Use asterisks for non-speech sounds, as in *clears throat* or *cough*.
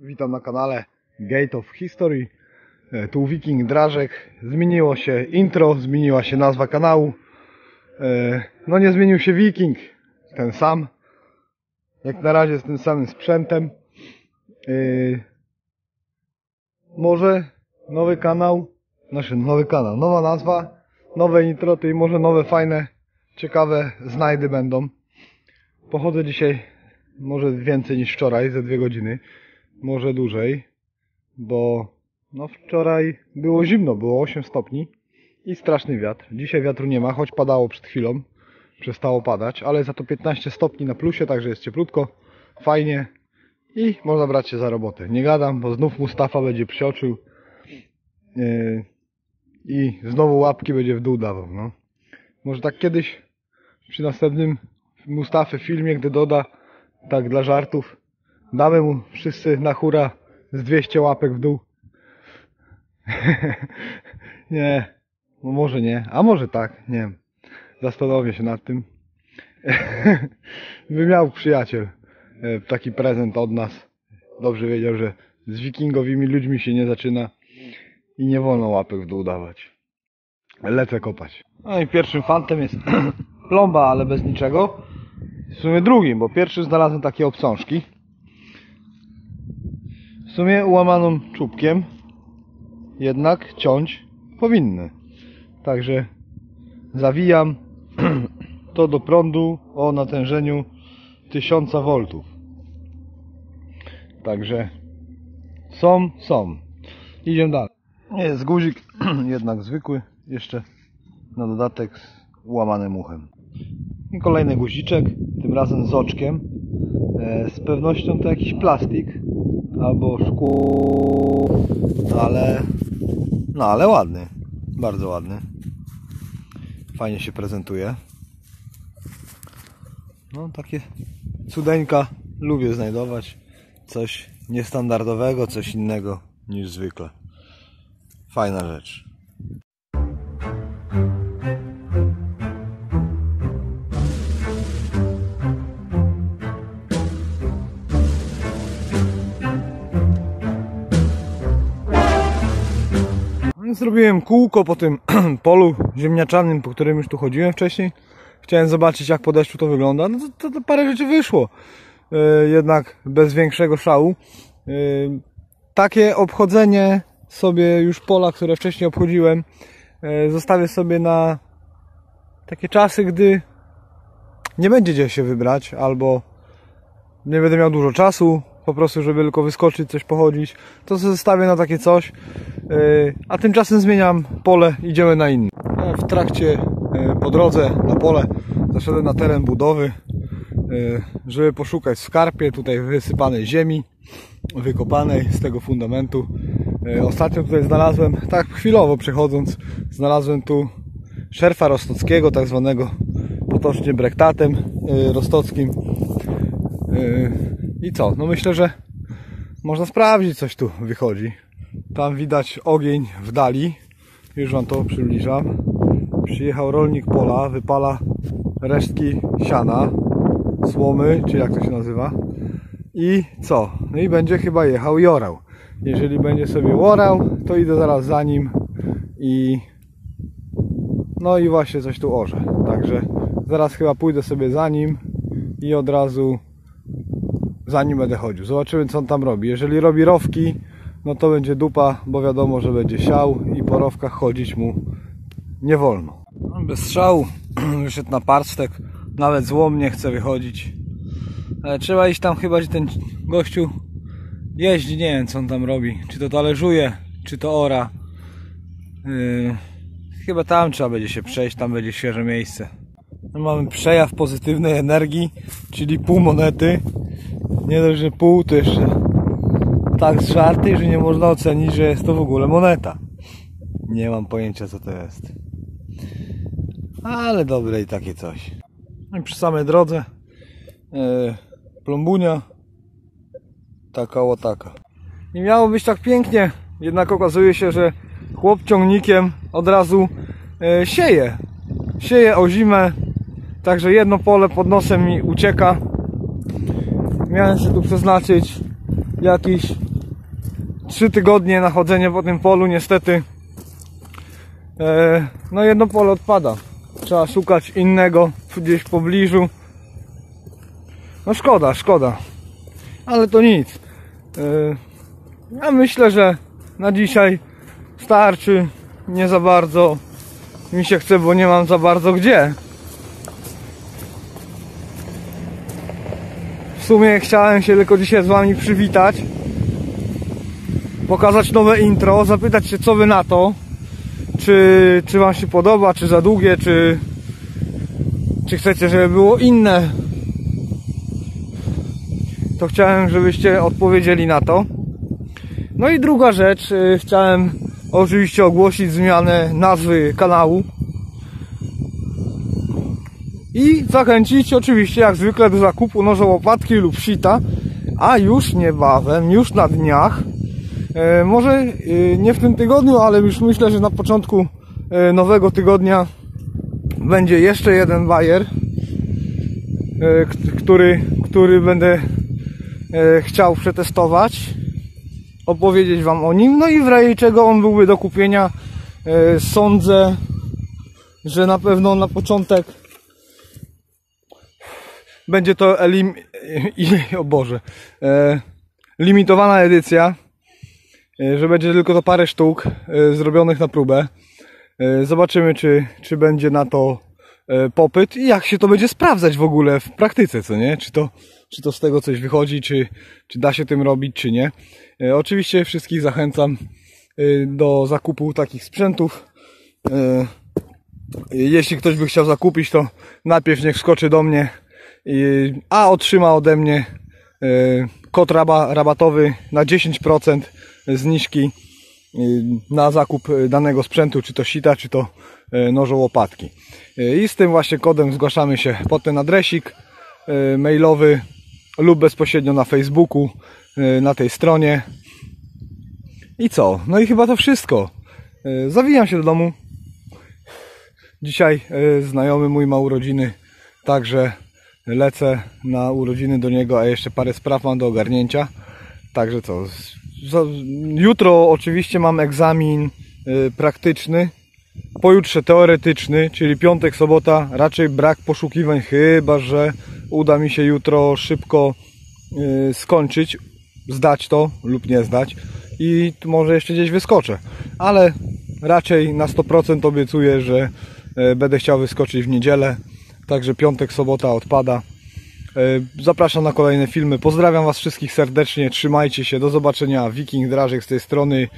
Witam na kanale Gate of History. E, Tu Wiking Drażek. Zmieniło się intro, zmieniła się nazwa kanału. E, No nie zmienił się Wiking, ten sam. Jak na razie z tym samym sprzętem. E, Może nowy kanał, znaczy nowy kanał, nowa nazwa, nowe intro, i może nowe fajne, ciekawe znajdy będą. Pochodzę dzisiaj może więcej niż wczoraj, ze dwie godziny, może dłużej, bo no wczoraj było zimno, było 8 stopni i straszny wiatr. Dzisiaj wiatru nie ma, choć padało przed chwilą, przestało padać, ale za to 15 stopni na plusie, także jest cieplutko, fajnie i można brać się za robotę. Nie gadam, bo znów Mustafa będzie psioczył yy, i znowu łapki będzie w dół dawał, no. Może tak kiedyś przy następnym Mustafy filmie, gdy doda tak dla żartów, damy mu wszyscy na hura z 200 łapek w dół. *laughs* nie, no może nie, a może tak, nie wiem. Zastanowię się nad tym. *laughs* By miał przyjaciel e, taki prezent od nas. Dobrze wiedział, że z wikingowymi ludźmi się nie zaczyna i nie wolno łapek w dół dawać. Lecę kopać. No i pierwszym fantem jest *clears throat* plomba, ale bez niczego. W sumie drugim, bo pierwszy znalazłem takie obsążki. W sumie ułamaną czubkiem, jednak ciąć powinny. Także zawijam *clears throat* to do prądu o natężeniu 1000 V. Także są, są. Idziemy dalej. Jest guzik, *clears throat* jednak zwykły, jeszcze na dodatek z ułamanym uchem. I kolejny guziczek, tym razem z oczkiem. E, z pewnością to jakiś plastik albo szkło, ale no ale ładny, bardzo ładny. Fajnie się prezentuje. No takie cudeńka lubię znajdować. Coś niestandardowego, coś innego niż zwykle. Fajna rzecz. No, Zrobiłem kółko po tym *clears throat* polu ziemniaczanym, po którym już tu chodziłem wcześniej. Chciałem zobaczyć jak po deszczu to wygląda. No to, to, to parę rzeczy wyszło. E, jednak bez większego szału. E, takie obchodzenie sobie już pola, które wcześniej obchodziłem, e, zostawię sobie na takie czasy, gdy nie będzie gdzie się wybrać, albo nie będę miał dużo czasu, po prostu, żeby tylko wyskoczyć, coś pochodzić, to zostawię na takie coś, a tymczasem zmieniam pole, idziemy na inne. E, W trakcie, yy, po drodze na pole, zaszedłem na teren budowy, yy, żeby poszukać w skarpie, tutaj wysypanej ziemi, wykopanej z tego fundamentu. Ostatnio tutaj znalazłem, tak chwilowo przechodząc, znalazłem tu szerfa rostockiego, tak zwanego potocznie brektatem rostockim. I co? No myślę, że można sprawdzić, coś tu wychodzi. Tam widać ogień w dali. Już wam to przybliżam. Przyjechał rolnik pola, wypala resztki siana, słomy, czy jak to się nazywa. I co? No i będzie chyba jechał i orał. Jeżeli będzie sobie orał, to idę zaraz za nim i no i właśnie coś tu orze. Także zaraz chyba pójdę sobie za nim i od razu za nim będę chodził. Zobaczymy co on tam robi. Jeżeli robi rowki, no to będzie dupa, bo wiadomo, że będzie siał i po rowkach chodzić mu nie wolno. Bez strzału *clears throat* wyszedł na parstek, nawet złom nie chce wychodzić. Ale trzeba iść tam chyba, gdzie ten gościu jeździ, nie wiem co on tam robi. Czy to talerzuje, czy to ora. Yy, chyba tam trzeba będzie się przejść, tam będzie świeże miejsce. No, mamy przejaw pozytywnej energii, czyli pół monety. Nie dość, że pół, to jeszcze tak zżarty, że nie można ocenić, że jest to w ogóle moneta. Nie mam pojęcia co to jest. Ale dobre i takie coś. No i przy samej drodze e, plombunia taka o taka. Nie miało być tak pięknie, jednak okazuje się, że chłop ciągnikiem od razu e, sieje. Sieje o zimę, także jedno pole pod nosem mi ucieka. Miałem się tu przeznaczyć jakiś trzy tygodnie na chodzenie po tym polu niestety e, no jedno pole odpada. Trzeba szukać innego gdzieś w pobliżu. No szkoda, szkoda. Ale to nic. E, ja myślę, że na dzisiaj starczy. Nie za bardzo mi się chce, bo nie mam za bardzo gdzie. W sumie chciałem się tylko dzisiaj z wami przywitać. Pokazać nowe intro, zapytać się co wy na to. Czy, czy wam się podoba, czy za długie, czy, czy chcecie, żeby było inne. To chciałem, żebyście odpowiedzieli na to. No i druga rzecz, y, chciałem oczywiście ogłosić zmianę nazwy kanału. I zachęcić oczywiście jak zwykle do zakupu noża łopatki lub sita, a już niebawem, już na dniach, może e, nie w tym tygodniu, ale już myślę, że na początku e, nowego tygodnia będzie jeszcze jeden bajer, e, który, który będę e, chciał przetestować, opowiedzieć Wam o nim, no i w razie czego on byłby do kupienia, e, sądzę, że na pewno na początek będzie to elim... *laughs* o Boże, e, limitowana edycja, e, że będzie tylko to parę sztuk e, zrobionych na próbę. E, zobaczymy, czy, czy będzie na to e, popyt i jak się to będzie sprawdzać w ogóle w praktyce, co nie? Czy to, czy to z tego coś wychodzi, czy, czy da się tym robić, czy nie. E, oczywiście wszystkich zachęcam e, do zakupu takich sprzętów. E, jeśli ktoś by chciał zakupić, to najpierw niech skoczy do mnie, a otrzyma ode mnie e, kod raba, rabatowy na 10% zniżki e, na zakup e, danego sprzętu, czy to sita, czy to e, nożo łopatki. I z tym właśnie kodem zgłaszamy się pod ten adresik mailowy lub bezpośrednio na Facebooku, na tej stronie. I co? No i chyba to wszystko. Zawijam się do domu. Dzisiaj znajomy mój ma urodziny, także lecę na urodziny do niego, a jeszcze parę spraw mam do ogarnięcia. Także co? Jutro oczywiście mam egzamin e, praktyczny, pojutrze teoretyczny, czyli piątek, sobota, raczej brak poszukiwań, chyba że uda mi się jutro szybko e, skończyć, zdać to lub nie zdać i może jeszcze gdzieś wyskoczę, ale raczej na 100% obiecuję, że e, będę chciał wyskoczyć w niedzielę, także piątek, sobota odpada. E, Zapraszam na kolejne filmy. Pozdrawiam Was wszystkich serdecznie. Trzymajcie się. Do zobaczenia. Wiking Drażek z tej strony.